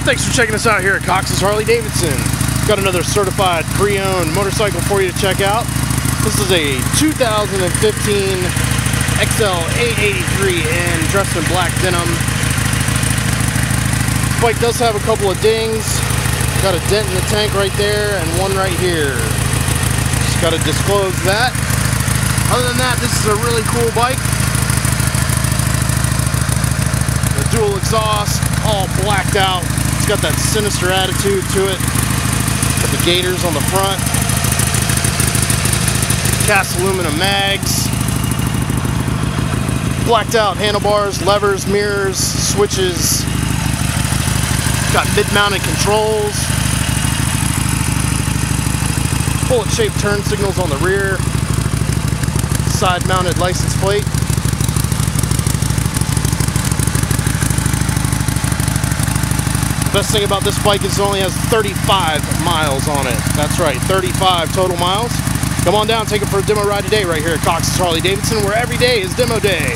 Thanks for checking us out here at Cox's Harley Davidson. Got another certified pre-owned motorcycle for you to check out. This is a 2015 XL 883N dressed in black denim. This Bike does have a couple of dings. Got a dent in the tank right there and one right here. Just got to disclose that. Other than that, this is a really cool bike. The dual exhaust, all blacked out. Got that sinister attitude to it. Got the gators on the front. Cast aluminum mags. Blacked out handlebars, levers, mirrors, switches. Got mid-mounted controls. Bullet shaped turn signals on the rear. Side mounted license plate. Best thing about this bike is it only has 35 miles on it. That's right, 35 total miles. Come on down, take it for a demo ride today right here at Cox's Harley Davidson, where every day is demo day.